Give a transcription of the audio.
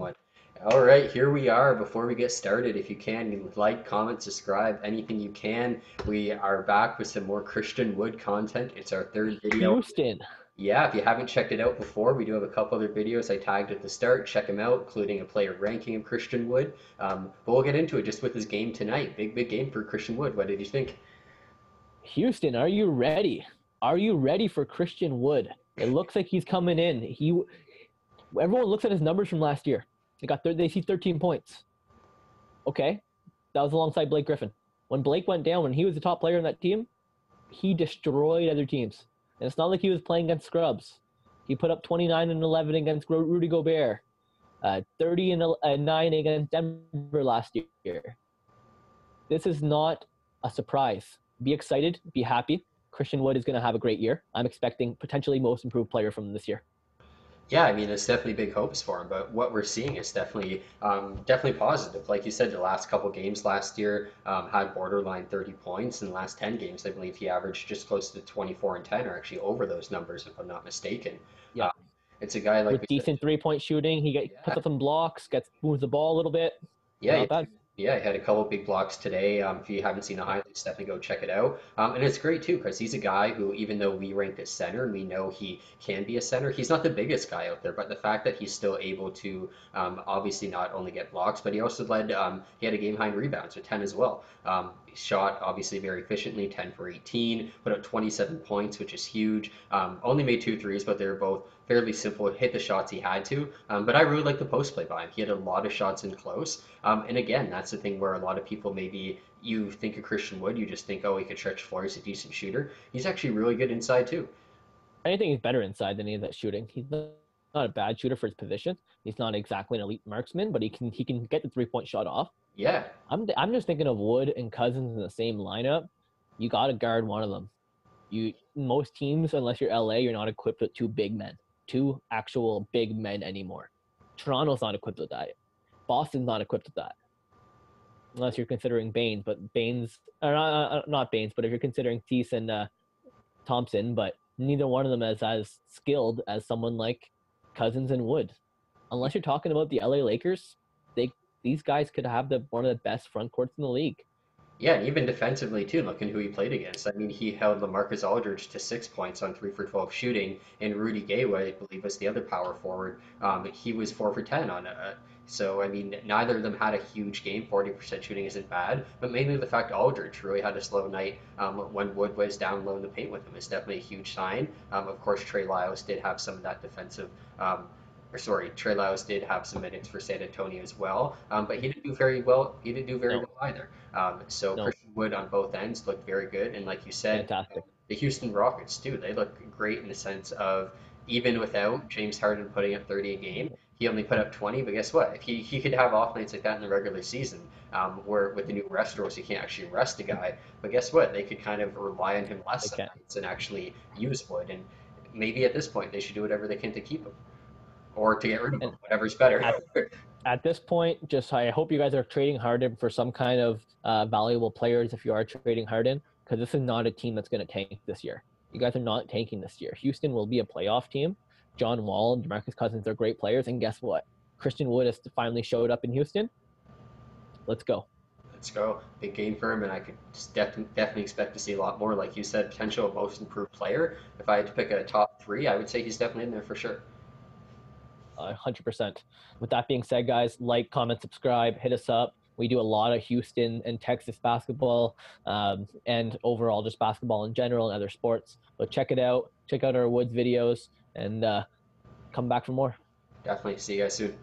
one. All right, here we are. Before we get started, if you can, like, comment, subscribe, anything you can. We are back with some more Christian Wood content. It's our third video. Houston. Yeah, if you haven't checked it out before, we do have a couple other videos I tagged at the start. Check them out, including a player ranking of Christian Wood. Um, but we'll get into it just with his game tonight. Big, big game for Christian Wood. What did you think? Houston, are you ready? Are you ready for Christian Wood? It looks like he's coming in. He, everyone looks at his numbers from last year. They got thir- they see 13 points. Okay, that was alongside Blake Griffin. When Blake went down, when he was the top player in that team, he destroyed other teams. And it's not like he was playing against scrubs. He put up 29 and 11 against Rudy Gobert, uh, 30 and uh, 9 against Denver last year. This is not a surprise. Be excited, be happy. Christian Wood is going to have a great year. I'm expecting potentially most improved player from this year. Yeah, I mean, there's definitely big hopes for him, but what we're seeing is definitely, um, definitely positive. Like you said, the last couple games last year um, had borderline 30 points. In the last 10 games, I believe he averaged just close to 24 and 10, or actually over those numbers, if I'm not mistaken. Yeah. Um, it's a guy like with decent three point shooting. He get, yeah. puts up some blocks, gets moves the ball a little bit. Yeah, yeah, he had a couple big blocks today. Um, if you haven't seen the highlights, definitely go check it out. Um, and it's great too because he's a guy who, even though we rank as center and we know he can be a center, he's not the biggest guy out there. But the fact that he's still able to um, obviously not only get blocks, but he also led. Um, he had a game high in rebounds with 10 as well. Shot obviously very efficiently, 10 for 18, put up 27 points, which is huge. Um, only made two threes, but they were both fairly simple. Hit the shots he had to. Um, but I really like the post play by him. He had a lot of shots in close. Um, and again, that's the thing where a lot of people maybe you think of Christian Wood, you just think, oh, he could stretch floor. He's a decent shooter. He's actually really good inside too. I think he's better inside than he is at shooting. He's not a bad shooter for his position. He's not exactly an elite marksman, but he can he can get the three point shot off. Yeah. I'm I'm just thinking of Wood and Cousins in the same lineup. You got to guard one of them. You most teams, unless you're LA, you're not equipped with two big men, two actual big men anymore. Toronto's not equipped with that. Boston's not equipped with that. Unless you're considering Baynes, but Baynes, or not, uh, not Baynes, but if you're considering Theis and uh, Thompson, but neither one of them is as skilled as someone like Cousins and Wood. Unless you're talking about the LA Lakers, they these guys could have the one of the best front courts in the league. Yeah, and even defensively too. Looking who he played against. I mean, he held LaMarcus Aldridge to six points on three for twelve shooting, and Rudy Gay, I believe, was the other power forward. Um, he was four for ten on a. So I mean, neither of them had a huge game. Forty percent shooting isn't bad, but mainly the fact Aldridge really had a slow night um, when Wood was down low in the paint with him is definitely a huge sign. Um, of course, Trey Lyles did have some of that defensive um, or sorry, Trey Lyles did have some minutes for San Antonio as well, um, but he didn't do very well. He didn't do very no. well either. Um, so no. Christian Wood on both ends looked very good, and like you said, Fantastic. the Houston Rockets too. They look great in the sense of even without James Harden putting up 30 a game, he only put up 20. But guess what? If he, he could have off nights like that in the regular season, um, where with the new rest rules he can't actually rest a guy. But guess what? They could kind of rely on him less nights and actually use Wood. And maybe at this point they should do whatever they can to keep him or to get rid of them, whatever's better. At, at, this point, just I hope you guys are trading Harden for some kind of uh, valuable players if you are trading Harden, because this is not a team that's going to tank this year. You guys are not tanking this year. Houston will be a playoff team. John Wall and DeMarcus Cousins are great players, and guess what? Christian Wood has finally showed up in Houston. Let's go. Let's go. Big game for him, and I could def- definitely expect to see a lot more. Like you said, potential most improved player. If I had to pick a top three, I would say he's definitely in there for sure. 100%. With that being said, guys, like, comment, subscribe, hit us up. We do a lot of Houston and Texas basketball um, and overall just basketball in general and other sports. But check it out. Check out our Woods videos and uh, come back for more. Definitely. See you guys soon.